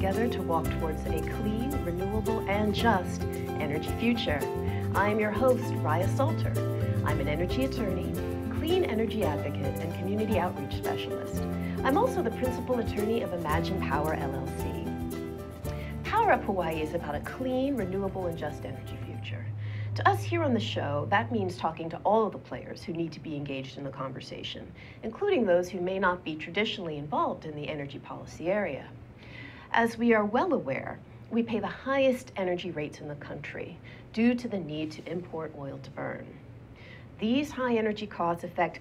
together to walk towards a clean, renewable, and just energy future. I am your host, Raya Salter. I'm an energy attorney, clean energy advocate, and community outreach specialist. I'm also the principal attorney of Imagine Power LLC. Power Up Hawaii is about a clean, renewable, and just energy future. To us here on the show, that means talking to all of the players who need to be engaged in the conversation, including those who may not be traditionally involved in the energy policy area. As we are well aware, we pay the highest energy rates in the country due to the need to import oil to burn. These high energy costs affect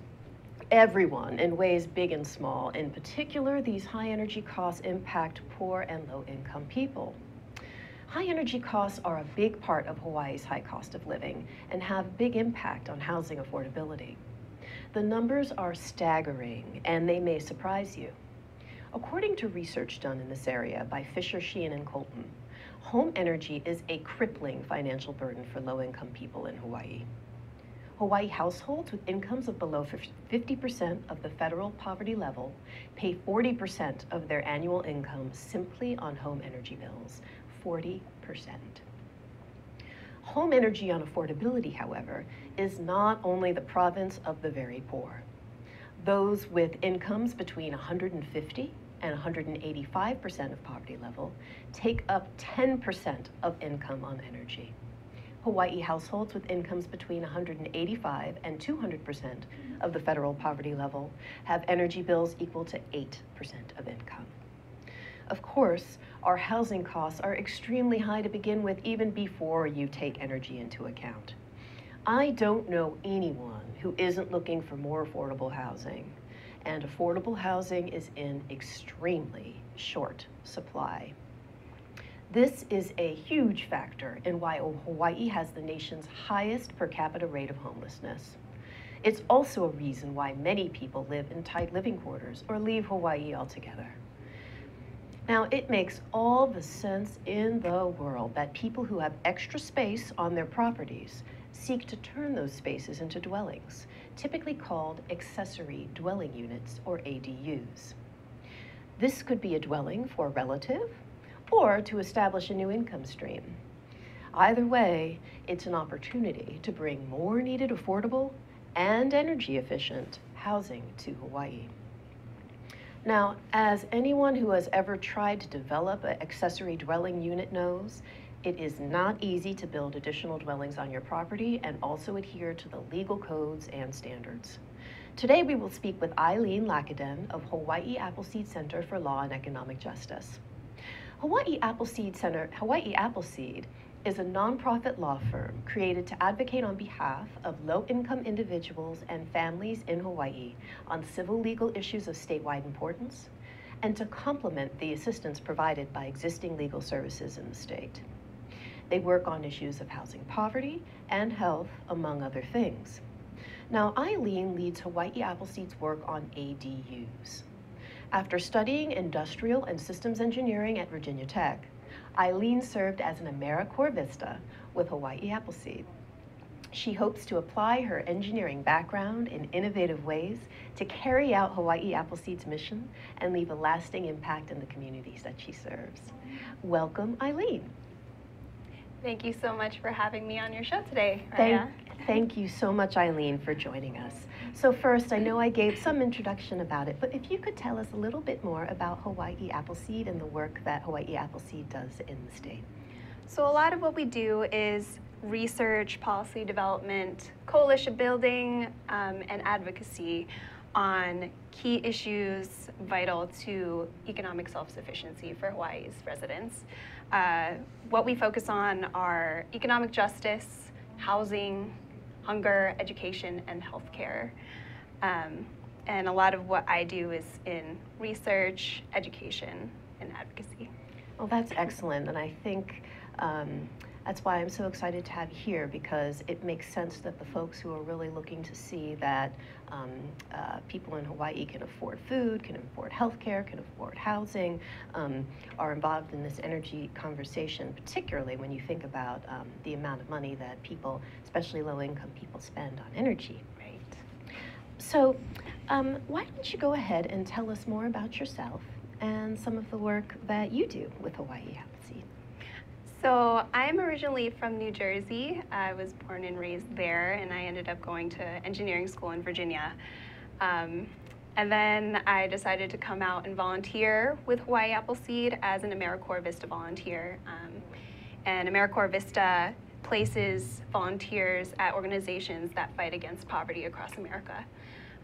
everyone in ways big and small. In particular, these high energy costs impact poor and low income people. High energy costs are a big part of Hawaii's high cost of living and have big impact on housing affordability. The numbers are staggering and they may surprise you. According to research done in this area by Fisher, Sheehan, and Colton, home energy is a crippling financial burden for low income people in Hawaii. Hawaii households with incomes of below 50% of the federal poverty level pay 40% of their annual income simply on home energy bills. 40%. Home energy unaffordability, however, is not only the province of the very poor. Those with incomes between 150 and 185% of poverty level take up 10% of income on energy. Hawaii households with incomes between 185 and 200% of the federal poverty level have energy bills equal to 8% of income. Of course, our housing costs are extremely high to begin with even before you take energy into account. I don't know anyone who isn't looking for more affordable housing, and affordable housing is in extremely short supply. This is a huge factor in why Hawaii has the nation's highest per capita rate of homelessness. It's also a reason why many people live in tight living quarters or leave Hawaii altogether. Now, it makes all the sense in the world that people who have extra space on their properties seek to turn those spaces into dwellings, typically called accessory dwelling units or ADUs. This could be a dwelling for a relative or to establish a new income stream. Either way, it's an opportunity to bring more needed affordable and energy efficient housing to Hawaii. Now, as anyone who has ever tried to develop an accessory dwelling unit knows, it is not easy to build additional dwellings on your property and also adhere to the legal codes and standards. Today we will speak with Eileen Lacaden of Hawaii Appleseed Center for Law and Economic Justice. Hawaii Appleseed Center, Hawaii Appleseed is a nonprofit law firm created to advocate on behalf of low-income individuals and families in Hawaii on civil legal issues of statewide importance and to complement the assistance provided by existing legal services in the state. They work on issues of housing poverty and health, among other things. Now, Eileen leads Hawaii Appleseed's work on ADUs. After studying industrial and systems engineering at Virginia Tech, Eileen served as an AmeriCorps Vista with Hawaii Appleseed. She hopes to apply her engineering background in innovative ways to carry out Hawaii Appleseed's mission and leave a lasting impact in the communities that she serves. Welcome, Eileen. Thank you so much for having me on your show today, Raya. Thank, thank you so much, Eileen, for joining us. So first, I know I gave some introduction about it, but if you could tell us a little bit more about Hawaii Appleseed and the work that Hawaii Appleseed does in the state. So a lot of what we do is research, policy development, coalition building, um, and advocacy on key issues vital to economic self-sufficiency for Hawaii's residents. Uh, what we focus on are economic justice, housing, hunger, education, and healthcare. Um, and a lot of what I do is in research, education, and advocacy. Well, that's excellent, and I think um, that's why I'm so excited to have you here because it makes sense that the folks who are really looking to see that um, uh, people in Hawaii can afford food, can afford healthcare, can afford housing, um, are involved in this energy conversation, particularly when you think about um, the amount of money that people, especially low income people, spend on energy. Right. So, um, why don't you go ahead and tell us more about yourself and some of the work that you do with Hawaii Appleseed? So I'm originally from New Jersey. I was born and raised there, and I ended up going to engineering school in Virginia. Um, and then I decided to come out and volunteer with Hawaii Appleseed as an AmeriCorps Vista volunteer. Um, and AmeriCorps Vista places volunteers at organizations that fight against poverty across America.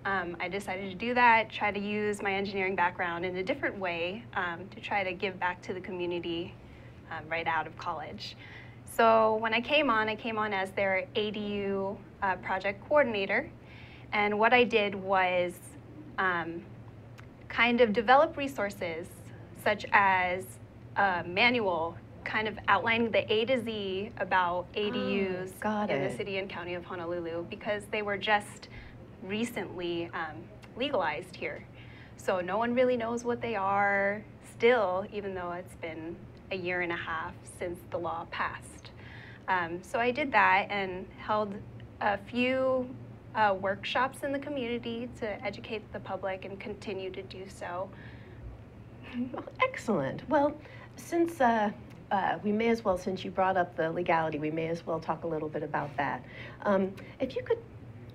Um, I decided to do that, try to use my engineering background in a different way um, to try to give back to the community um, right out of college. So when I came on, I came on as their ADU uh, project coordinator. And what I did was um, kind of develop resources such as a manual kind of outlining the A to Z about ADUs Oh, in it. the city and county of Honolulu because they were just recently um, legalized here. So no one really knows what they are still, even though it's been a year and a half since the law passed. Um, so I did that and held a few uh, workshops in the community to educate the public and continue to do so. Oh, Excellent. Well, since uh, uh, we may as well, since you brought up the legality, we may as well talk a little bit about that. Um, if you could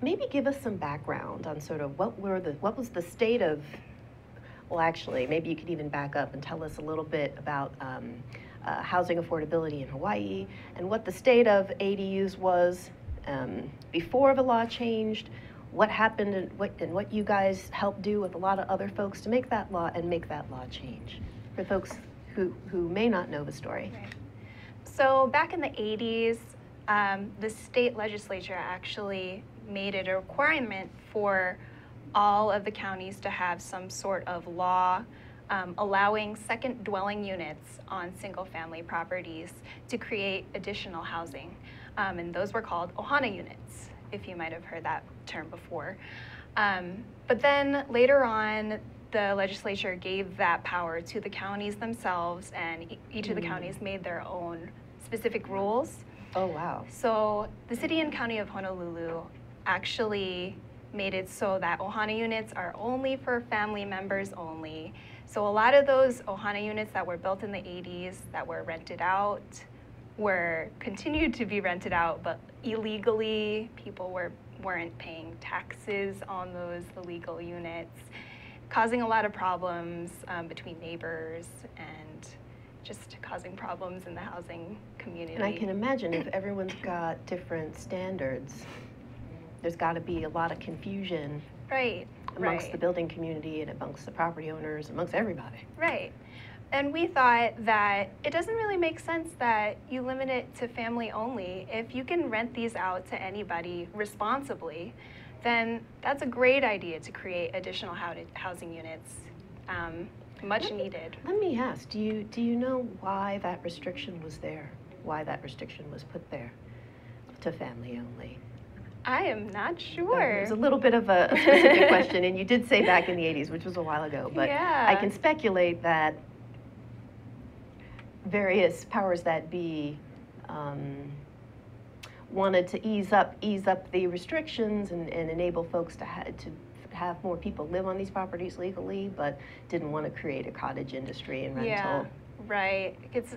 maybe give us some background on sort of what were the what was the state of well, actually, maybe you could even back up and tell us a little bit about um, uh, housing affordability in Hawaii and what the state of ADUs was um, before the law changed, what happened and what, and what you guys helped do with a lot of other folks to make that law and make that law change for folks who, who may not know the story. So back in the 80s, um, the state legislature actually made it a requirement for all of the counties to have some sort of law um, allowing second dwelling units on single family properties to create additional housing. Um, and those were called Ohana units, if you might have heard that term before. Um, but then later on, the legislature gave that power to the counties themselves, and e- each of the Mm. counties made their own specific rules. Oh, wow. So the city and county of Honolulu actually made it so that Ohana units are only for family members only. So a lot of those Ohana units that were built in the 80s that were rented out were continued to be rented out, but illegally. People were weren't paying taxes on those illegal units, causing a lot of problems um, between neighbors and just causing problems in the housing community. And I can imagine if everyone's got different standards, there's got to be a lot of confusion Right, amongst right, the building community and amongst the property owners, amongst everybody. right. And we thought that it doesn't really make sense that you limit it to family only. If you can rent these out to anybody responsibly, then that's a great idea to create additional housing units, um, much Let me- needed. Let me ask, do you, do you know why that restriction was there? Why that restriction was put there to family only? I am not Uh, sure. It was a little bit of a a specific question, and you did say back in the 80s, which was a while ago, but I can speculate that various powers that be um, wanted to ease up, ease up the restrictions and, and enable folks to, ha- to have more people live on these properties legally, but didn't want to create a cottage industry and rental. Yeah, right. It's,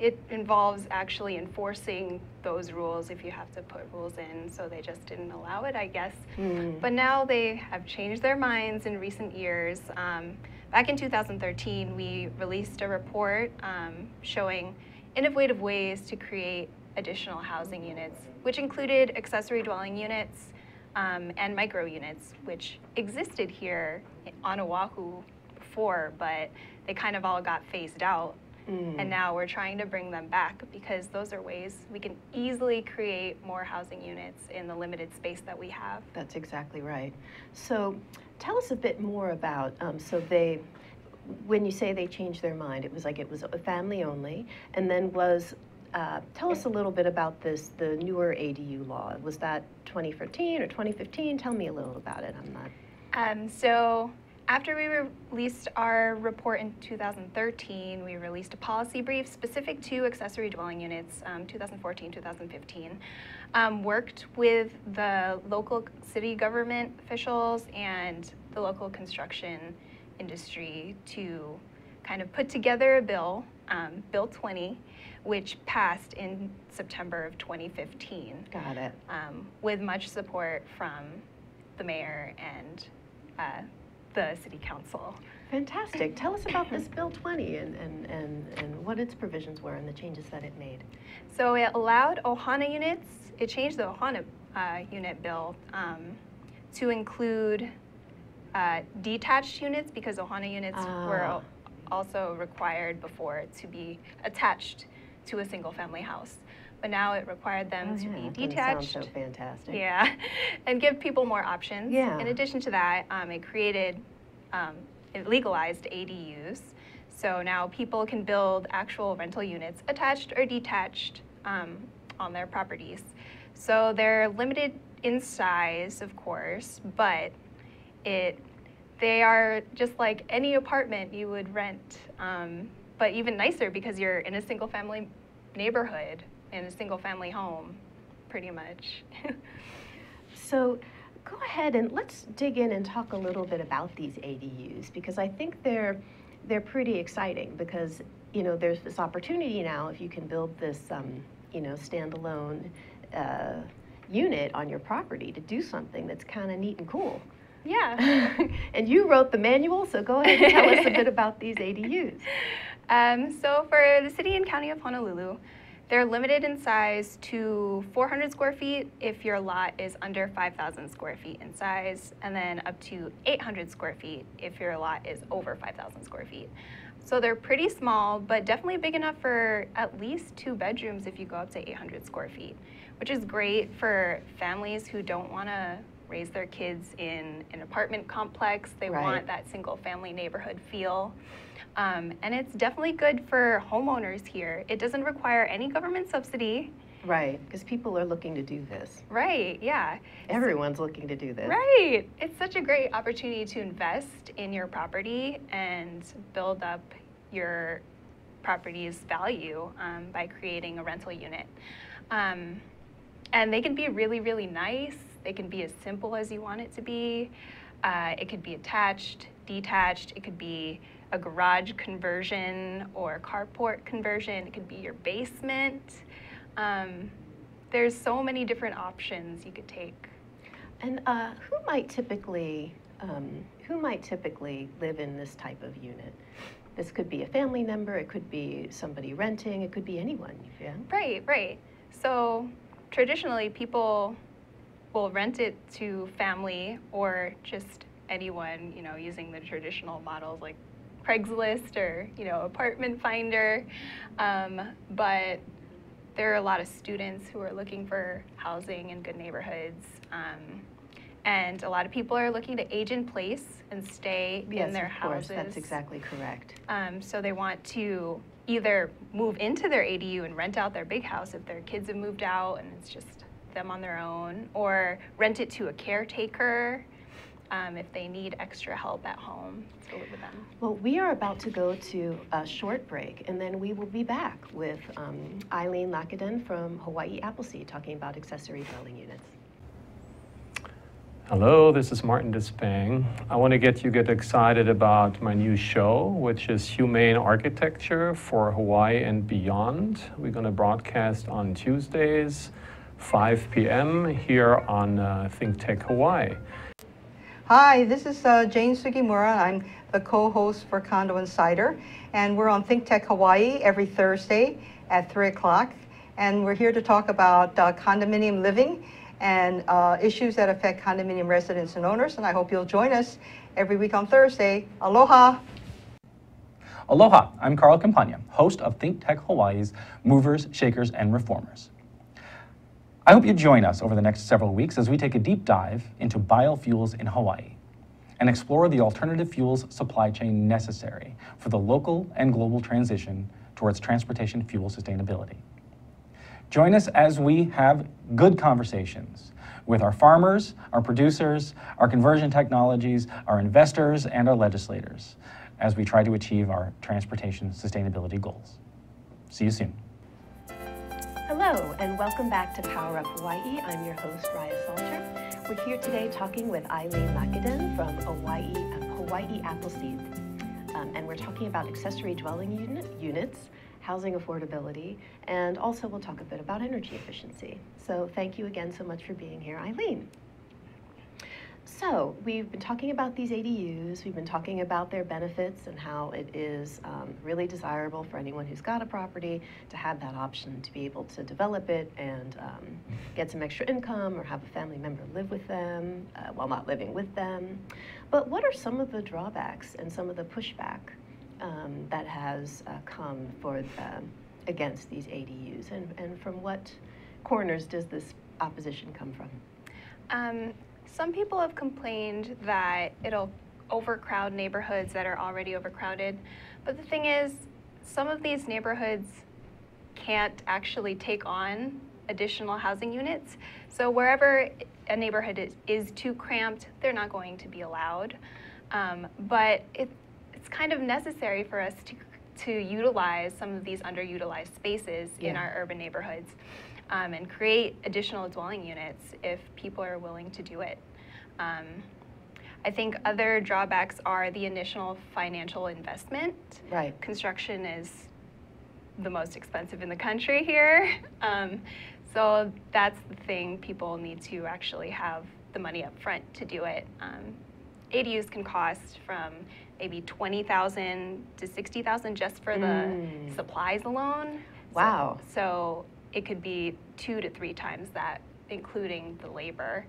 it involves actually enforcing those rules if you have to put rules in, so they just didn't allow it, I guess. Hmm. But now they have changed their minds in recent years. Um, back in 2013, we released a report um, showing innovative ways to create additional housing units, which included accessory dwelling units um, and micro units, which existed here on Oahu before, but they kind of all got phased out. Mm. And now we're trying to bring them back because those are ways we can easily create more housing units in the limited space that we have. That's exactly right. So tell us a bit more about, um, so they, when you say they changed their mind, it was like it was a family only, and then was, uh, tell us a little bit about this, the newer ADU law. Was that 2014 or 2015? Tell me a little about it. I'm not. Um, so after we released our report in 2013, we released a policy brief specific to accessory dwelling units, um, 2014, 2015. um, worked with the local city government officials and the local construction industry to kind of put together a bill, um, Bill 20, which passed in September of 2015 Got it. um, with much support from the mayor and uh, the city council. Fantastic. Tell us about this Bill 20 and, and, and, and what its provisions were and the changes that it made. So it allowed Ohana units, it changed the Ohana uh, unit bill um, to include uh, detached units because Ohana units were Ah. al- also required before to be attached to a single family house. But now it required them Oh, to yeah, be that doesn't detached. Sound so fantastic. Yeah, and give people more options. Yeah. In addition to that, um, it created, um, it legalized ADUs. So now people can build actual rental units, attached or detached, um, on their properties. So they're limited in size, of course, but it, they are just like any apartment you would rent, um, but even nicer because you're in a single family neighborhood, in a single family home, pretty much. So go ahead and let's dig in and talk a little bit about these ADUs because I think they're they're pretty exciting because you know there's this opportunity now if you can build this um, you know standalone uh, unit on your property to do something that's kind of neat and cool. yeah. and you wrote the manual, so go ahead and tell us a bit about these ADUs. Um, so for the city and county of Honolulu, they're limited in size to 400 square feet if your lot is under 5,000 square feet in size, and then up to 800 square feet if your lot is over 5,000 square feet. So they're pretty small, but definitely big enough for at least two bedrooms if you go up to 800 square feet, which is great for families who don't want to raise their kids in an apartment complex. They Right. want that single family neighborhood feel. Um, and it's definitely good for homeowners here. It doesn't require any government subsidy. Right, because people are looking to do this. Right, yeah. Everyone's looking to do this. Right. It's such a great opportunity to invest in your property and build up your property's value um, by creating a rental unit. Um, and they can be really, really nice. They can be as simple as you want it to be. Uh, it could be attached, detached. It could be a garage conversion or a carport conversion. It could be your basement. Um, there's so many different options you could take. And uh, who might typically um, who might typically live in this type of unit? This could be a family member. It could be somebody renting. It could be anyone. Yeah. Right, right. So traditionally, people will rent it to family or just anyone, you know, using the traditional models like Craigslist or, you know, Apartment Finder. Um, but there are a lot of students who are looking for housing in good neighborhoods. Um, and a lot of people are looking to age in place and stay Yes, in their of course. That's exactly correct. Um, so they want to either move into their ADU and rent out their big house if their kids have moved out and it's just them on their own, or rent it to a caretaker um, if they need extra help at home to live with them. Well, we are about to go to a short break, and then we will be back with um, Eileen Lacaden from Hawaii Appleseed talking about accessory dwelling units. Hello, this is Martin Despang. I want to get you get excited about my new show, which is Humane Architecture for Hawaii and Beyond. We're going to broadcast on Tuesdays, 5 p.m. here on uh, Think Tech Hawaii. Hi, this is uh, Jane Sugimura. I'm the co-host for Condo Insider, and we're on Think Tech Hawaii every Thursday at 3 o'clock. And we're here to talk about uh, condominium living and uh, issues that affect condominium residents and owners. And I hope you'll join us every week on Thursday. Aloha! Aloha, I'm Carl Campagna, host of Think Tech Hawaii's Movers, Shakers, and Reformers. I hope you join us over the next several weeks as we take a deep dive into biofuels in Hawaii and explore the alternative fuels supply chain necessary for the local and global transition towards transportation fuel sustainability. Join us as we have good conversations with our farmers, our producers, our conversion technologies, our investors, and our legislators as we try to achieve our transportation sustainability goals. See you soon. Hello, and welcome back to Power Up Hawaii. I'm your host, Raya Salter. We're here today talking with Eileen Lacaden from Hawaii, uh, Hawaii Appleseed. Um, and we're talking about accessory dwelling unit, units, housing affordability, and also we'll talk a bit about energy efficiency. So thank you again so much for being here, Eileen. So we've been talking about these ADUs. We've been talking about their benefits and how it is um, really desirable for anyone who's got a property to have that option to be able to develop it and um, get some extra income or have a family member live with them uh, while not living with them. But what are some of the drawbacks and some of the pushback um, that has uh, come for um, against these ADUs, and, and from what corners does this opposition come from? Some people have complained that it'll overcrowd neighborhoods that are already overcrowded. But the thing is, some of these neighborhoods can't actually take on additional housing units. So wherever a neighborhood is, is too cramped, they're not going to be allowed. Um, but it, it's kind of necessary for us to, to utilize some of these underutilized spaces in our urban neighborhoods um, and create additional dwelling units if people are willing to do it. Um, I think other drawbacks are the initial financial investment. Right. Construction is the most expensive in the country here. Um, so that's the thing, people need to actually have the money up front to do it. Um, ADUs can cost from maybe 20,000 to 60,000 just for the Mm. supplies alone. So- Wow. So it could be two to three times that, including the labor.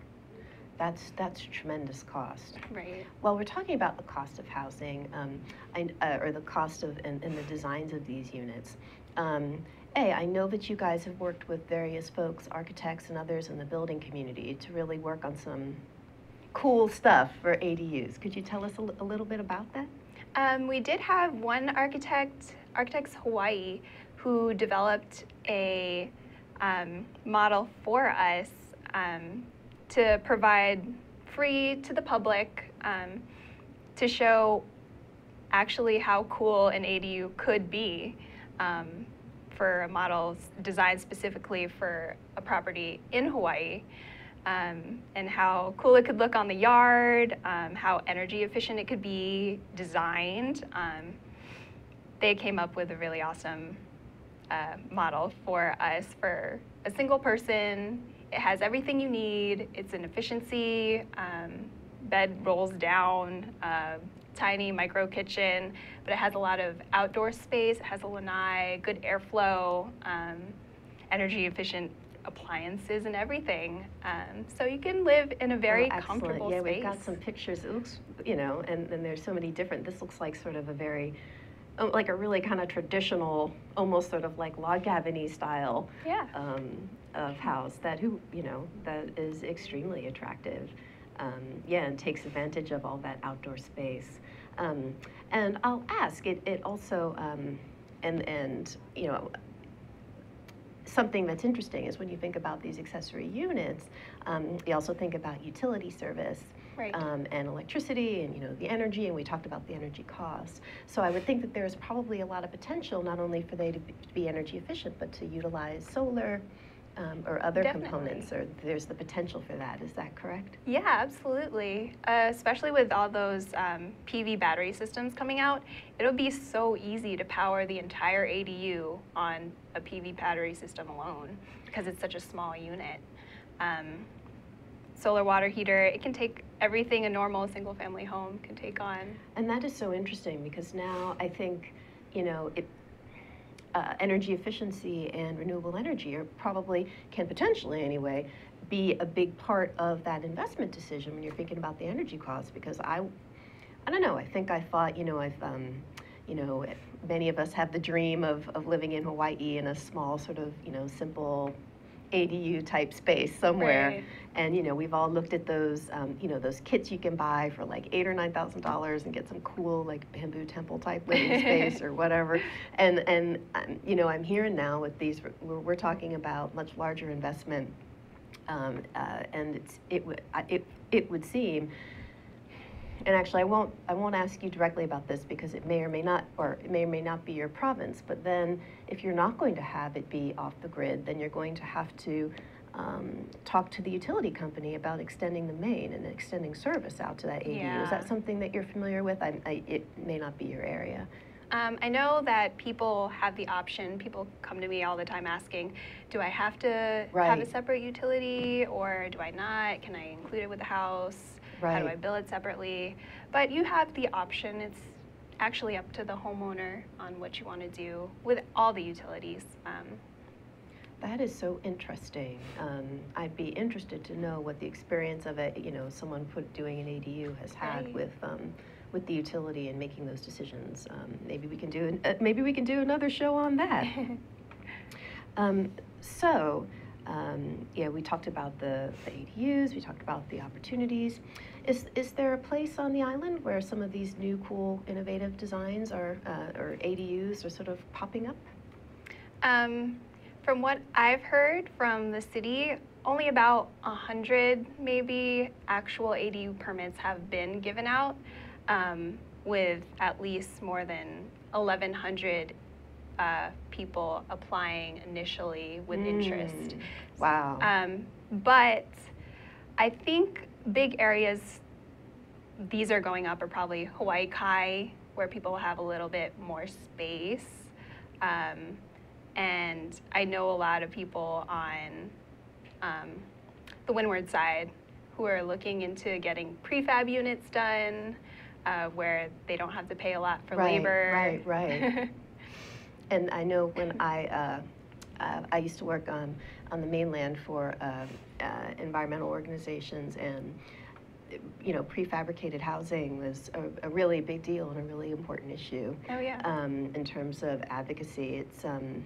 That's, that's a tremendous cost. Right. Well, we're talking about the cost of housing, um, I, uh, or the cost of, and, and the designs of these units. Um, A, I know that you guys have worked with various folks, architects and others in the building community to really work on some cool stuff for ADUs. Could you tell us a, a little bit about that? Um, we did have one architect, Architects Hawaii, who developed a um, model for us um, to provide free to the public um, to show actually how cool an ADU could be um, for a model designed specifically for a property in Hawaii. Um, and how cool it could look on the yard, um, how energy efficient it could be designed. Um, they came up with a really awesome uh, model for us for a single person. It has everything you need. It's an efficiency. Um, bed rolls down. Uh, tiny micro kitchen, but it has a lot of outdoor space. It has a lanai, good airflow, um, energy efficient appliances and everything. Um, so you can live in a very Oh, comfortable yeah, space. we've got some pictures. It looks, you know, and, and there's so many different. This looks like sort of a very, like a really kind of traditional, almost sort of like log cabin style Yeah. um, of house that who you know that is extremely attractive. Um, yeah, and takes advantage of all that outdoor space. Um, and I'll ask it. It also um, and and you know something that's interesting is when you think about these accessory units, um, you also think about utility service. Right. Um, and electricity and you know the energy and we talked about the energy costs so i would think that there's probably a lot of potential not only for they to be, to be energy efficient but to utilize solar um, or other Definitely. components or there's the potential for that is that correct Yeah, absolutely. Uh, especially with all those um, PV battery systems coming out, it'll be so easy to power the entire ADU on a PV battery system alone because it's such a small unit. Um, solar water heater, it can take everything a normal single family home can take on. And that is so interesting because now I think, you know, it, uh, energy efficiency and renewable energy are probably, can potentially anyway, be a big part of that investment decision when you're thinking about the energy costs. Because I, I don't know, I think I thought, you know, I've, um, you know, many of us have the dream of, of living in Hawaii in a small sort of, you know, simple ADU type space somewhere. Right. And you know, we've all looked at those, um, you know, those kits you can buy for like eight or nine thousand dollars and get some cool like bamboo temple type living space or whatever. And and um, you know, I'm hearing now with these, we're, we're talking about much larger investment, um, uh, and it's it would it it would seem And actually, I won't, I won't ask you directly about this because it may or may not, or it may or may not be your province. But then, if you're not going to have it be off the grid, then you're going to have to um, talk to the utility company about extending the main and extending service out to that ADU. Is that something that you're familiar with? I, I, it may not be your area. Um, I know that people have the option, people come to me all the time asking, do I have to have a separate utility or do I not? Can I include it with the house? How do I bill it separately? But you have the option. It's actually up to the homeowner on what you want to do with all the utilities. Um, That is so interesting. Um, I'd be interested to know what the experience of a, you know, someone put doing an ADU has had Right. with um, with the utility and making those decisions. Um, maybe we can do an, uh, maybe we can do another show on that. um, so, um, yeah, we talked about the, the ADUs. We talked about the opportunities. Is is there a place on the island where some of these new, cool, innovative designs are uh, or ADUs are sort of popping up? Um, from what I've heard from the city, only about a hundred maybe actual ADU permits have been given out, um, with at least more than eleven hundred uh, people applying initially with interest. Mm, Wow. Um, but I think big areas these are going up are probably Hawaii Kai, where people have a little bit more space. Um, and I know a lot of people on um, the windward side who are looking into getting prefab units done, uh, where they don't have to pay a lot for Right, labor. right, right. And I know when I, uh, uh, I used to work on, on the mainland for uh, uh, environmental organizations, and you know, prefabricated housing was a, a really big deal and a really important issue oh yeah. um, in terms of advocacy. It's um,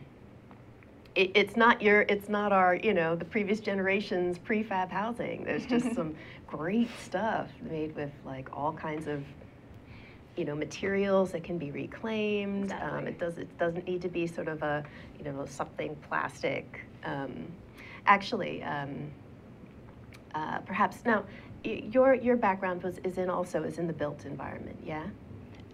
it, it's not your, it's not our, you know, the previous generation's prefab housing. There's just some great stuff made with like all kinds of, you know, materials that can be reclaimed. Um, it does, it doesn't need to be sort of a, you know, something plastic. Um, actually, um, uh, perhaps now, your your background was is in also is in the built environment, yeah.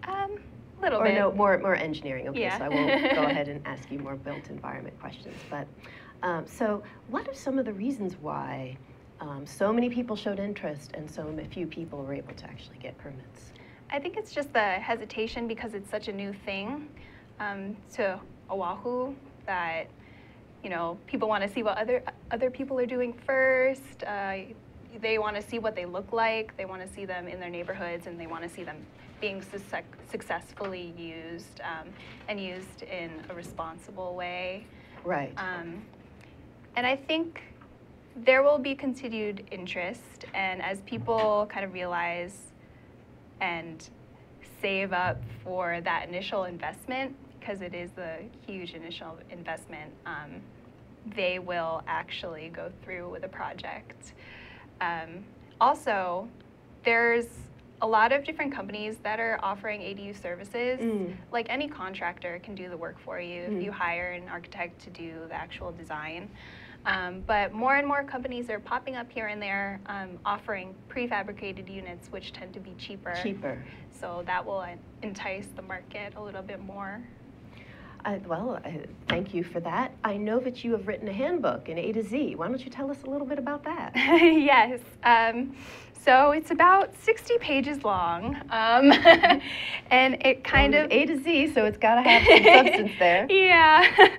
um, little Or bit. no, more, more engineering, okay, Yeah. so I won't go ahead and ask you more built environment questions, but, um, so what are some of the reasons why, um, so many people showed interest and so few people were able to actually get permits? I think it's just the hesitation because it's such a new thing um, to Oahu that you know people want to see what other other people are doing first. Uh, they want to see what they look like. They want to see them in their neighborhoods, and they want to see them being success- successfully used um, and used in a responsible way. Right, Um, and I think there will be continued interest, and as people kind of realize and save up for that initial investment, because it is a huge initial investment, um, they will actually go through with a project. Um, also, there's a lot of different companies that are offering ADU services. Mm. Like any contractor can do the work for you Mm. if you hire an architect to do the actual design. Um, but more and more companies are popping up here and there um, offering prefabricated units, which tend to be cheaper. cheaper. So that will entice the market a little bit more. I, well, I, thank you for that. I know that you have written a handbook in A to Z. Why don't you tell us a little bit about that? yes. Um, so it's about 60 pages long. Um, and it kind Well, of. A to Z, so it's got to have some substance there. Yeah.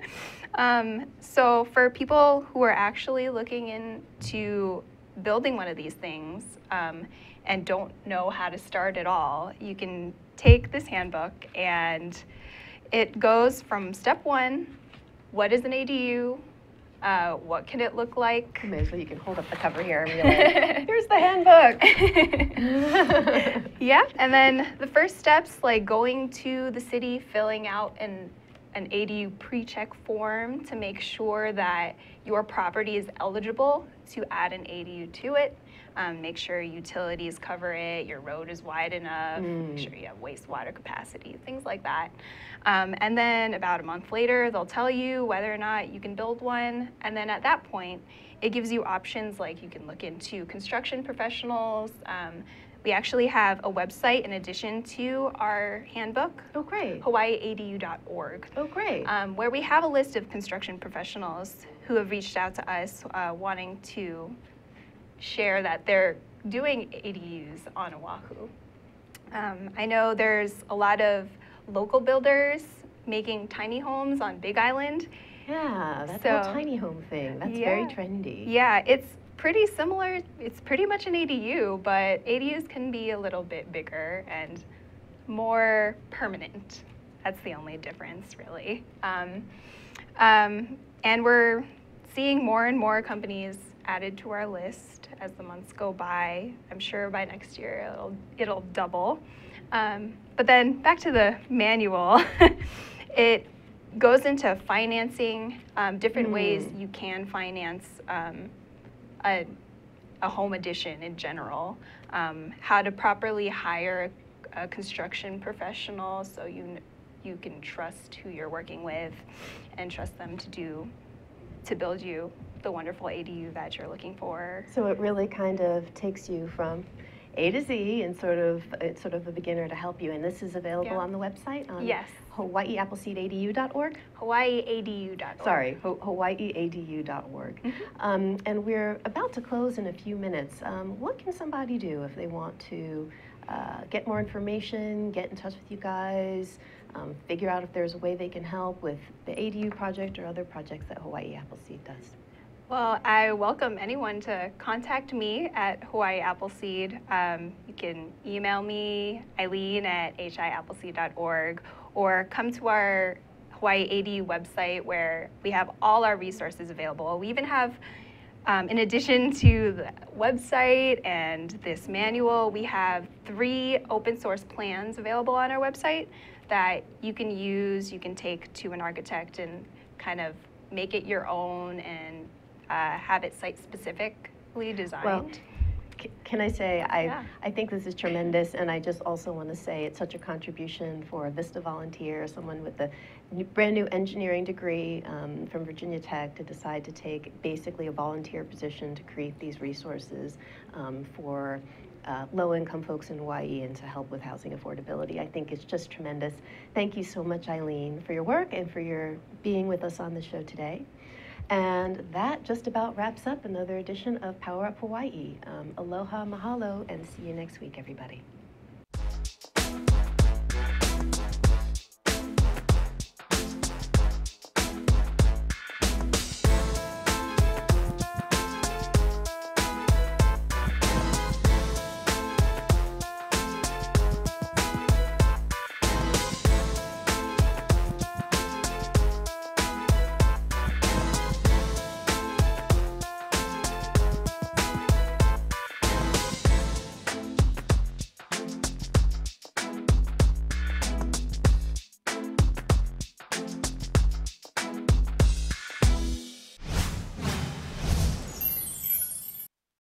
Um, so for people who are actually looking into building one of these things um, and don't know how to start at all, you can take this handbook and it goes from step one, what is an ADU? Uh, what can it look like? May as well you can hold up the cover here and be like, here's the handbook. yeah, and then the first steps like going to the city, filling out an an ADU pre-check form to make sure that your property is eligible to add an ADU to it. Um, make sure utilities cover it, your road is wide enough, Mm. make sure you have wastewater capacity, things like that. Um, and then about a month later, they'll tell you whether or not you can build one. And then at that point, it gives you options like you can look into construction professionals, um, we actually have a website in addition to our handbook, Oh, great. hawaiiadu.org, Oh, great. um, where we have a list of construction professionals who have reached out to us uh, wanting to share that they're doing ADUs on Oahu. Um, I know there's a lot of local builders making tiny homes on Big Island. yeah, that so- whole tiny home thing. That's very trendy. Yeah, it's pretty similar. It's pretty much an ADU, but ADUs can be a little bit bigger and more permanent. That's the only difference, really. Um, um, and we're seeing more and more companies added to our list as the months go by. I'm sure by next year it'll it'll double. Um, but then back to the manual, it goes into financing, um, different ways Mm. you can finance um, a, a home addition in general, um, how to properly hire a, a construction professional so you you can trust who you're working with and trust them to do to build you the wonderful ADU that you're looking for. So it really kind of takes you from A to Z and sort of it's sort of a beginner to help you. And this is available Yeah. on the website on Yes. hawaiiappleseededu.org. HawaiiADU.org. Sorry, Ho- hawaiiadu.org. Um, and we're about to close in a few minutes. Um, what can somebody do if they want to uh, get more information, get in touch with you guys, um, figure out if there's a way they can help with the ADU project or other projects that Hawaii Appleseed does? Well, I welcome anyone to contact me at Hawaii Appleseed. Um, you can email me, Eileen at hiappleseed.org, or come to our Hawaii ADU website where we have all our resources available. We even have, um, in addition to the website and this manual, we have three open source plans available on our website that you can use, you can take to an architect and kind of make it your own and uh, have it site specifically designed. Well, can I say, I, Yeah. I think this is tremendous, and I just also want to say it's such a contribution for a Vista volunteer, someone with a new- brand new engineering degree um, from Virginia Tech to decide to take basically a volunteer position to create these resources um, for uh, low-income folks in Hawaii and to help with housing affordability. I think it's just tremendous. Thank you so much, Eileen, for your work and for your being with us on the show today. And that just about wraps up another edition of Power Up Hawaii. Um, aloha, mahalo, and see you next week, everybody.